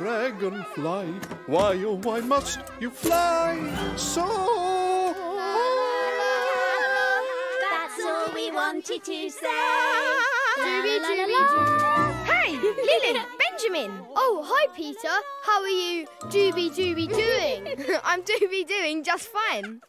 dragonfly. Why, oh, why must you fly so? That's all we wanted to say. Hey, Lily, Benjamin. Oh, hi, Peter. How are you, Dooby Dooby doing? I'm dooby doing just fine.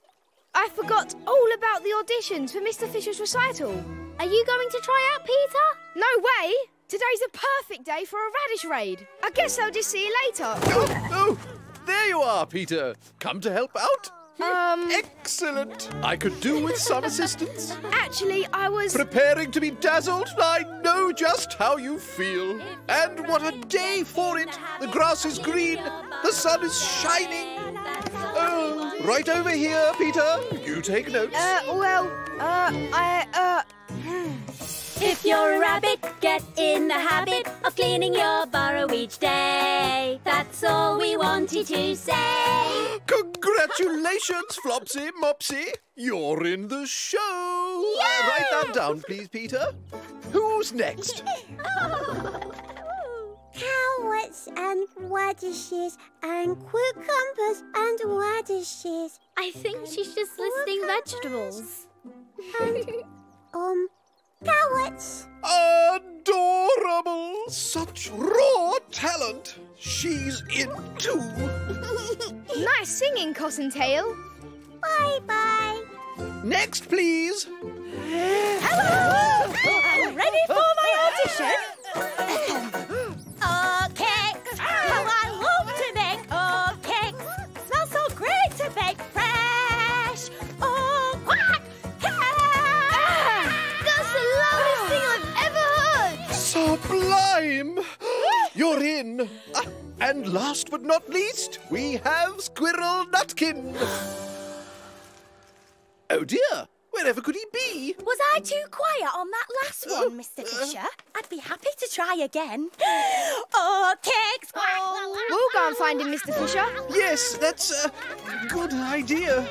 I forgot all about the auditions for Mr. Fisher's recital. Are you going to try out, Peter? No way! Today's a perfect day for a radish raid. I guess I'll just see you later. Oh, oh, there you are, Peter. Come to help out? Um, Excellent. I could do with some assistance. actually, I was. Preparing to be dazzled, I know just how you feel. And what a day for it! The grass is green, the sun is shining. Oh, right over here, Peter. You take notes. Uh, well, uh, I, uh. If you're a rabbit, get in the habit of cleaning your burrow each day. That's all we wanted to say. Congratulations, Flopsy, Mopsy. You're in the show. Uh, write that down, please, Peter. Who's next? Carrots and radishes and cucumbers and radishes. I think she's just listing vegetables. And, Um, carrots. Adorable! Such raw talent. She's in too. Nice singing, Cottontail. Bye bye. Next, please. I'm ready for my audition. Thing I've ever heard. Sublime! You're in. And last but not least, we have Squirrel Nutkin. Oh dear, wherever could he be? Was I too quiet on that last one, Mr. Fisher? I'd be happy to try again. Oh, cakes! We'll go and find him, Mr. Fisher. Yes, that's a good idea.